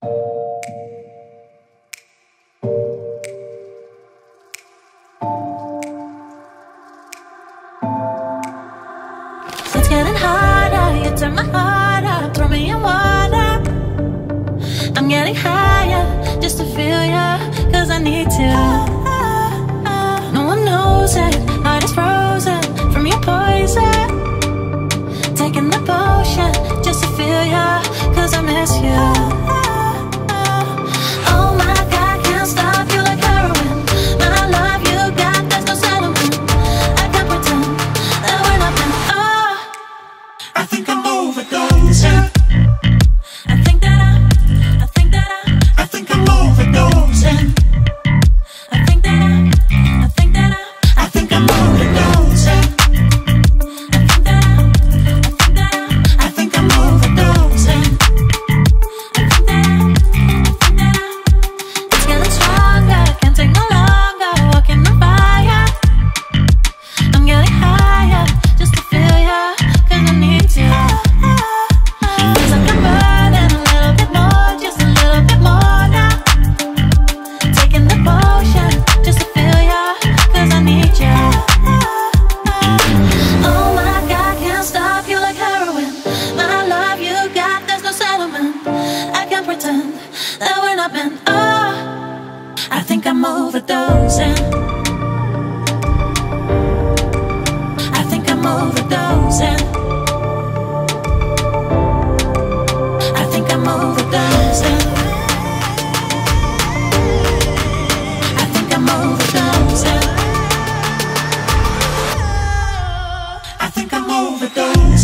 It's getting harder, you turn my heart up, throw me in water. I'm getting higher, just to feel ya, cause I need to. No one knows it, heart is frozen, from your poison. Taking the potion, just to feel ya, cause I miss you. I think I'm overdone. overdosing. I think I'm overdosing. I think I'm overdosing. I think I'm overdosing. I think I'm overdosing.